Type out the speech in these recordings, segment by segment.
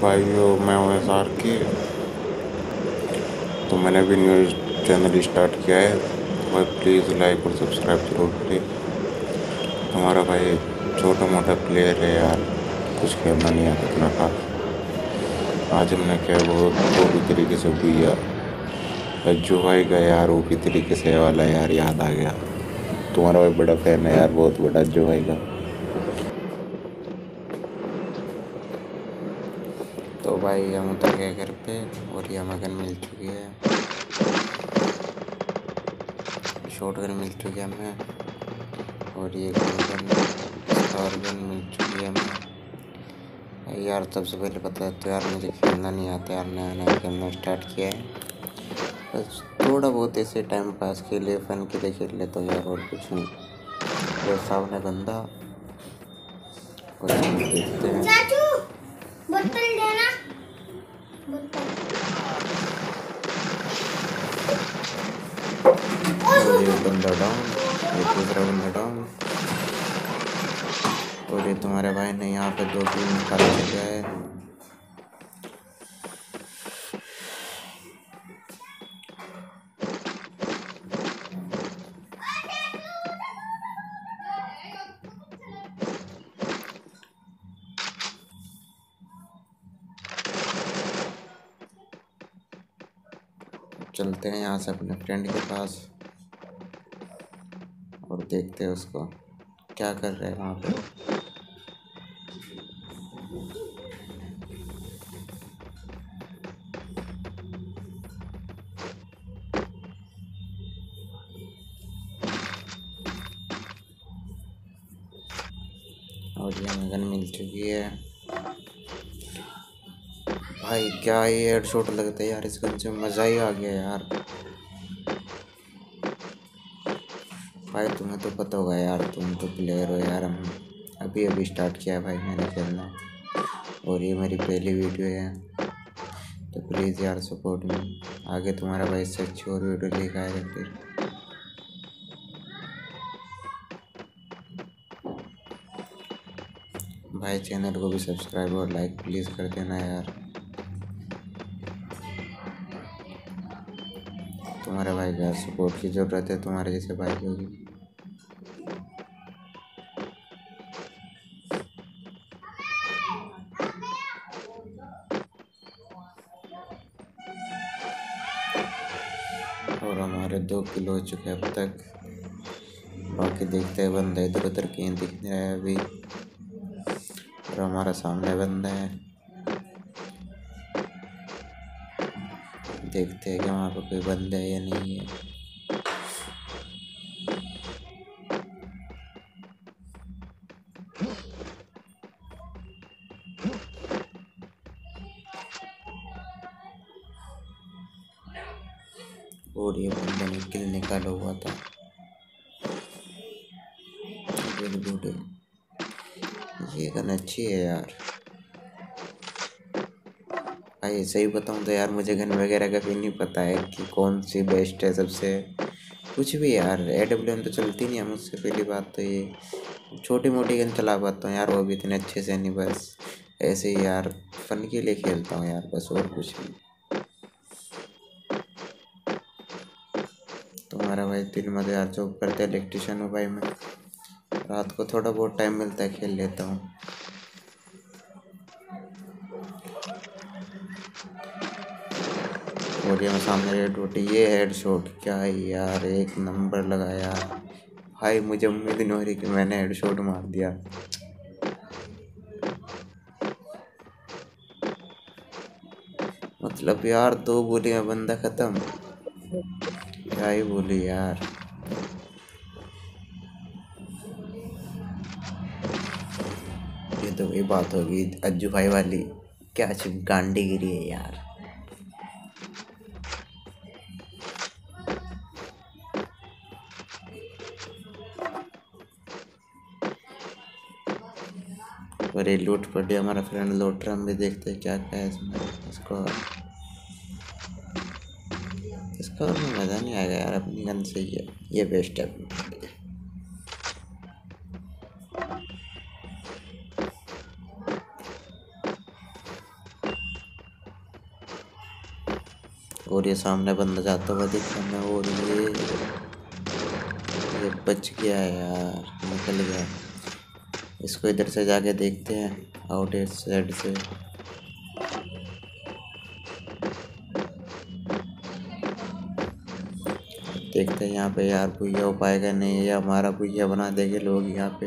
भाइयों, मैं हूँ एस आर के। तो मैंने भी न्यूज़ चैनल स्टार्ट किया है। तो भाई प्लीज़ लाइक और सब्सक्राइब ज़रूर करें। हमारा भाई छोटा मोटा प्लेयर है यार। कुछ खेलना नहीं आता इतना खास। आज हमने क्या वो वो भी तरीके से यार जो भाई का यार, वो भी तरीके से वाला यार याद आ गया। तुम्हारा भाई बड़ा फ़ैन है यार, बहुत बड़ा जो भाई का तो भाई, हम उतर गए घर पे और ये हमें गन मिल चुकी है। शॉर्ट गन मिल चुकी है हमें और ये गन और गन मिल चुकी है हमें। यार सबसे पहले पता है तो यार, मुझे खेलना नहीं आता यार, नया नया खेलना स्टार्ट किया है। बस थोड़ा बहुत ऐसे टाइम पास के लिए फ़न के लिए खेल लेता हूँ यार, और कुछ नहीं। तो सामने कुछ नहीं देखते हैं। बोतल देना और ये बंदा डाउन ये दूसरा बंदा डाउन और ये तुम्हारे भाई ने यहाँ पे दो तीन निकाल लिया है चलते हैं यहाँ से अपने फ्रेंड के पास और देखते हैं उसको। क्या कर रहे हैं वहाँ पे? और ये गन मिल चुकी है। भाई, क्या ये हेडशॉट लगता है यार? इस गन से मज़ा ही आ गया यार। भाई, तुम्हें तो पता होगा यार, तुम तो प्लेयर हो यार। हम अभी अभी स्टार्ट किया है भाई मैंने खेलना। और ये मेरी पहली वीडियो है। तो प्लीज़ यार सपोर्ट में आगे तुम्हारा भाई इससे अच्छी और वीडियो लेकर आएगा फिर। भाई चैनल को भी सब्सक्राइब और लाइक प्लीज़ कर देना यार। तुम्हारे भाई का सपोर्ट की ज़रूरत है, तुम्हारे जैसे भाई होगी और हमारे दो किलो हो चुके अब तक। बाकी देखते हैं, बंदा इधर उधर कहीं दिख नहीं रहा है अभी? और हमारा सामने बंदा है। देखते हैं कि वहाँ पे कोई बंद है या नहीं है। और ये बंदा ने किल निकाला हुआ था। ये गन अच्छी है यार। भाई सही बताऊँ तो यार मुझे गन वगैरह का भी नहीं पता है कि कौन सी बेस्ट है सबसे। कुछ भी यार ए डब्ल्यू एम तो चलती नहीं है मुझसे पहली बात तो ये। छोटी मोटी गन चला पाता हूँ यार, वो भी इतने अच्छे से नहीं, बस ऐसे ही यार फन के लिए खेलता हूँ यार, बस और कुछ नहीं। तुम्हारा भाई दिन में तो यार जॉब करते इलेक्ट्रिशियन हूँ भाई मैं। रात को थोड़ा बहुत टाइम मिलता है, खेल लेता हूँ। और ये सामने रेड रोटी ये हेड शॉट क्या है यार, एक नंबर लगाया। भाई, मुझे उम्मीद नहीं हो रही कि मैंने हेड शॉट मार दिया। मतलब यार, दो बोली में बंदा खत्म। क्या ही बोली यार। ये तो वही बात होगी, अज्जू भाई वाली। क्या गांडी गिरी है यार। पर ये लूट पर भी हमारा फ्रेंड लूट रहा हम भी देखते हैं क्या क्या है इसमें। इसको इसका और मज़ा नहीं आएगा यार अपनी गन से, ये ये बेस्ट है। और ये सामने बंदा जाता हुआ दिख रहा है और ये ये बच गया यार, निकल गया। इसको इधर से जाके देखते हैं आउट साइड से। देखते हैं यहाँ पे यार भुया हो पाएगा नहीं, या हमारा भुया बना देंगे लोग यहाँ पे।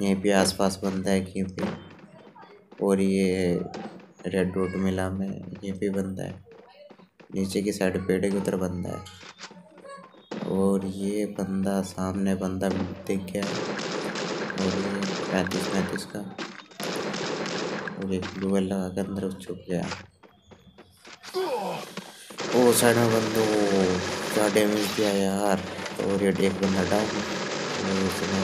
यहीं पे आसपास बनता है कहीं पे। और ये रेड रोड मिला में यहीं पे बनता है। नीचे की साइड पेड़ के उधर बनता है। और ये बंदा सामने बंदा दिख गया और ये पैंतीस पैंतीस का। और एक ब्लू लगा के अंदर छुप गया ओ, साइड में बंदो, क्या डैमेज दिया यार। और ये एक बंदा डाउन उसने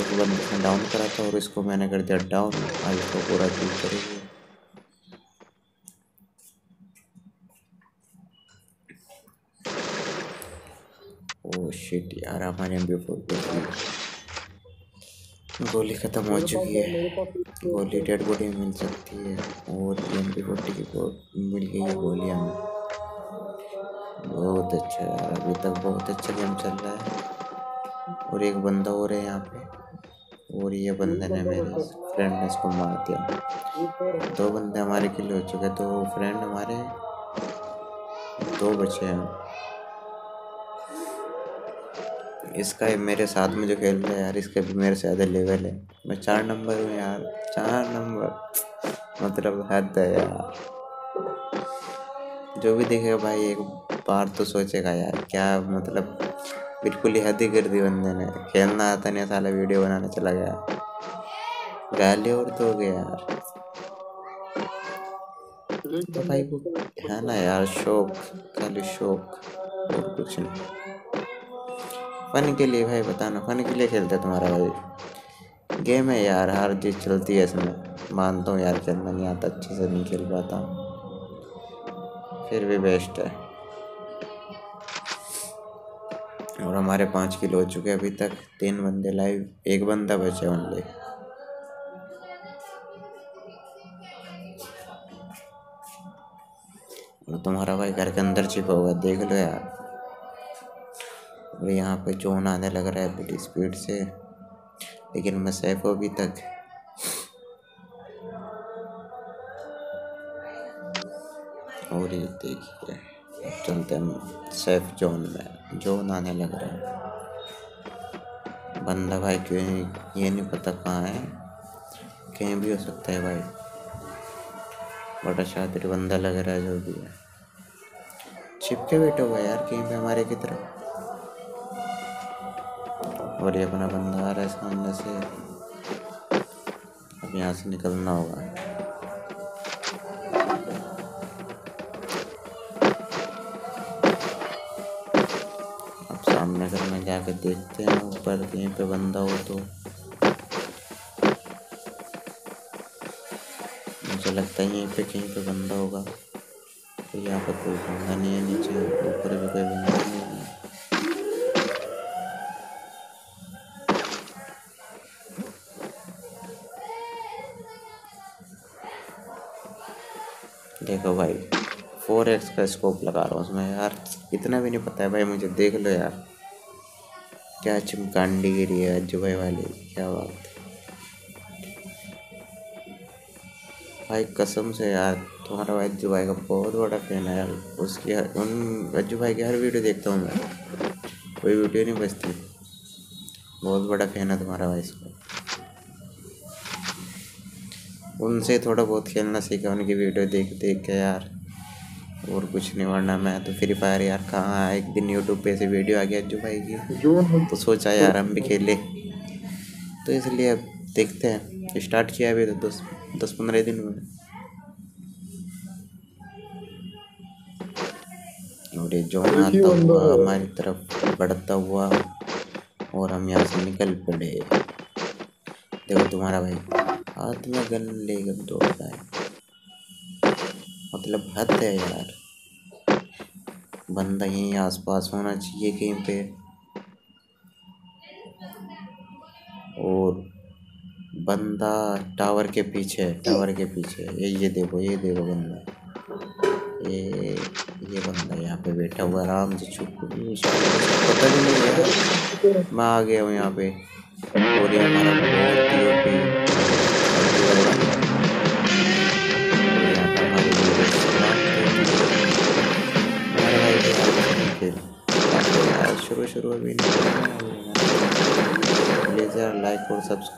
एक बंदे ने डाउन करा था और इसको मैंने कर दिया डाउन आज इसको पूरा किल करेंगे ओ शिट यार हमारे एम बी गोली ख़त्म हो चुकी है। गोली डेड बॉडी मिल सकती है और एम पी फोर्टी की मिल गई है गोली हमें बहुत अच्छा यार अभी तक बहुत अच्छा गेम चल रहा है। और एक बंदा और है यहाँ पे और ये बंदे ने मेरे फ्रेंड ने इसको मार दिया। दो बंदे हमारे किल हो चुके तो फ्रेंड हमारे दो बचे हैं। इसका मेरे साथ में जो खेल रहा है यार, इसका भी मेरे से ज़्यादा लेवल है। मैं चार नंबर हूँ यार, चार नंबर मतलब हद है यार। जो भी देखेगा भाई, एक बार तो सोचेगा यार, क्या मतलब बिल्कुल ही हद ही कर दी बंदे ने। खेलना आता नहीं साला वीडियो बनाने चला गया। गाली और तो हो गया यार। तो भाई वो है ना यार, शौक, खाली शौक और कुछ नहीं। फन के लिए भाई बताना, फन के लिए खेलते तुम्हारा भाई। गेम है यार, हार जीत चलती है इसमें। मानता हूँ यार खेलना नहीं आता, अच्छे से नहीं खेल पाता। फिर भी बेस्ट है। और हमारे पाँच किलो हो चुके अभी तक। तीन बंदे लाइव एक बंदा बचे ओनली और तुम्हारा भाई घर के अंदर छिपा हुआ देख लो यार। और यहाँ पे जोन आने लग रहा है बड़ी स्पीड से, लेकिन मैं सैफ अभी तक। और ये देखिए, चलते हैं सेफ़ जोन में जोन आने लग रहा है। बंदा भाई, क्यों ये नहीं पता कहाँ है? कहीं भी हो सकता है भाई। बड़ा शातिर बंदा लग रहा है जो भी है। छिपके बैठा हुआ यार, कहीं पे हमारे की तरफ़ और ये अपना बंदा आ रहा है सामने से। अब यहाँ से निकलना होगा। अब सामने घर में जाकर देखते हैं, ऊपर कहीं पे बंदा हो तो। मुझे लगता है यहीं पे कहीं पे बंदा होगा। तो यहाँ पर कोई बंदा नहीं है नीचे, ऊपर भी कोई बंदा नहीं है। देखो भाई फोर एक्स का स्कोप लगा रहा हूँ उसमें। यार, इतना भी नहीं पता है भाई, मुझे देख लो यार। क्या चिमकांडी गिरी है, अज्जू भाई वाली, क्या बात भाई, कसम से यार, तुम्हारा भाई अज्जू भाई का बहुत बड़ा फ़ैन है यार। उसकी हर, उन अज्जू भाई की हर वीडियो देखता हूँ मैं। कोई वीडियो नहीं बचती। बहुत बड़ा फ़ैन है तुम्हारा भाई इसका। उनसे थोड़ा बहुत खेलना सीखा उनकी वीडियो देख देख के यार। और कुछ नहीं वरना मैं तो फ्री फायर यार कहाँ एक दिन यूट्यूब पे ऐसे वीडियो आ गया जो भाई की। तो सोचा यार हम भी खेले। तो इसलिए अब देखते हैं। स्टार्ट किया अभी तो दस दस पंद्रह दिन में और ये जो आता हुआ हमारी तरफ़ बढ़ता हुआ और हम यहाँ से निकल पड़े। देखो तुम्हारा भाई। हाथ में गन लेकर दौड़ रहा है मतलब हद है यार। बंदा यहीं आसपास होना चाहिए कहीं पे। और बंदा टावर के पीछे टावर के पीछे ये ये देखो ये देखो बंदा। ये ये बंदा यहाँ पे बैठा हुआ आराम से चुप पता नहीं मैं आ गया हूँ यहाँ पे। और ये हमारा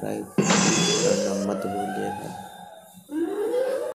प्लीज़